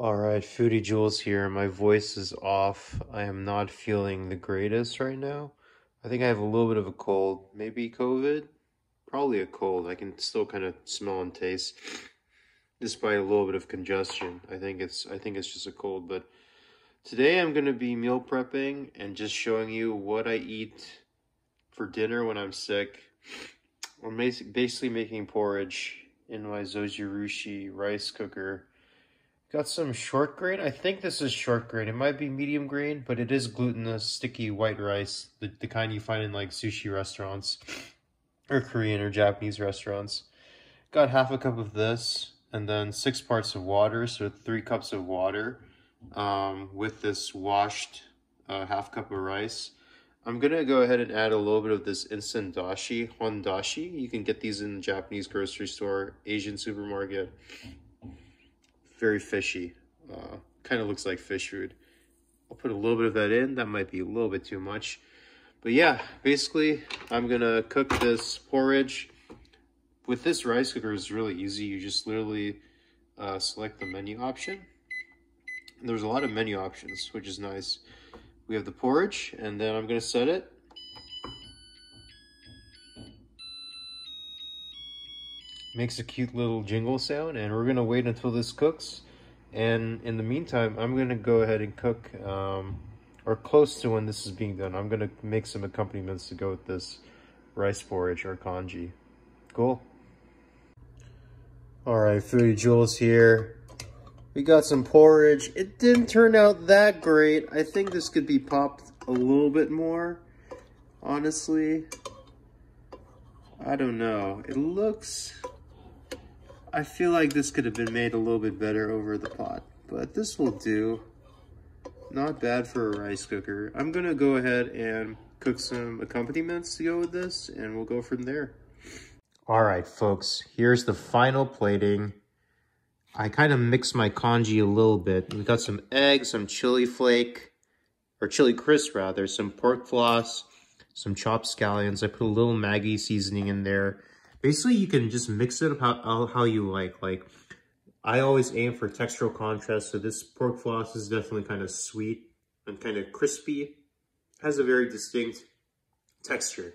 All right, Foodie Jules here. My voice is off. I am not feeling the greatest right now. I think I have a little bit of a cold, maybe COVID, probably a cold. I can still kind of smell and taste, despite a little bit of congestion. I think it's I think it's just a cold. But today I'm gonna be meal prepping and just showing you what I eat for dinner when I'm sick. I'm basically making porridge in my Zojirushi rice cooker Got some short grain. I think this is short grain. It might be medium grain, but it is glutinous, sticky white rice, the, the kind you find in like sushi restaurants or Korean or Japanese restaurants. Got half a cup of this and then six parts of water, so three cups of water um, with this washed uh, half cup of rice. I'm going to go ahead and add a little bit of this instant dashi, hondashi. You can get these in the Japanese grocery store, Asian supermarket very fishy. Uh, kind of looks like fish food. I'll put a little bit of that in. That might be a little bit too much. But yeah, basically, I'm going to cook this porridge. With this rice cooker, it's really easy. You just literally uh, select the menu option. And there's a lot of menu options, which is nice. We have the porridge, and then I'm going to set it. Makes a cute little jingle sound and we're gonna wait until this cooks. And in the meantime I'm gonna go ahead and cook um, or close to when this is being done. I'm gonna make some accompaniments to go with this rice porridge or congee. Cool? All right foodie jules here. We got some porridge. It didn't turn out that great. I think this could be popped a little bit more honestly. I don't know. It looks I feel like this could have been made a little bit better over the pot, but this will do. Not bad for a rice cooker. I'm gonna go ahead and cook some accompaniments to go with this and we'll go from there. All right, folks, here's the final plating. I kind of mixed my congee a little bit. We got some eggs, some chili flake, or chili crisp rather, some pork floss, some chopped scallions. I put a little Maggi seasoning in there Basically, you can just mix it up how, how you like. Like, I always aim for textural contrast, so this pork floss is definitely kind of sweet and kind of crispy. Has a very distinct texture.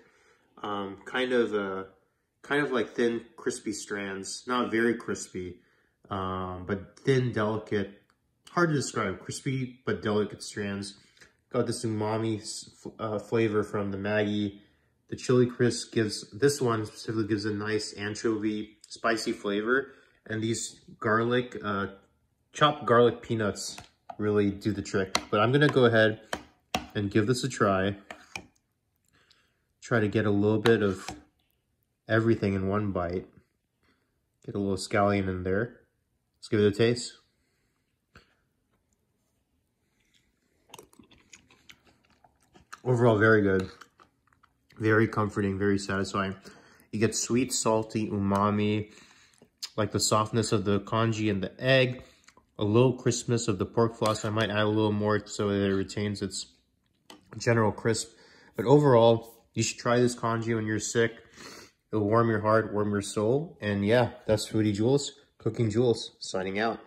Um, kind of uh, kind of like thin, crispy strands. Not very crispy, um, but thin, delicate. Hard to describe. Crispy, but delicate strands. Got this umami uh, flavor from the Maggi the chili crisp gives, this one specifically gives a nice anchovy spicy flavor. And these garlic, uh, chopped garlic peanuts really do the trick. But I'm gonna go ahead and give this a try. Try to get a little bit of everything in one bite. Get a little scallion in there. Let's give it a taste. Overall, very good. Very comforting, very satisfying. You get sweet, salty, umami, like the softness of the congee and the egg, a little crispness of the pork floss. I might add a little more so that it retains its general crisp. But overall, you should try this congee when you're sick. It'll warm your heart, warm your soul. And yeah, that's Foodie Jules, Cooking Jules, signing out.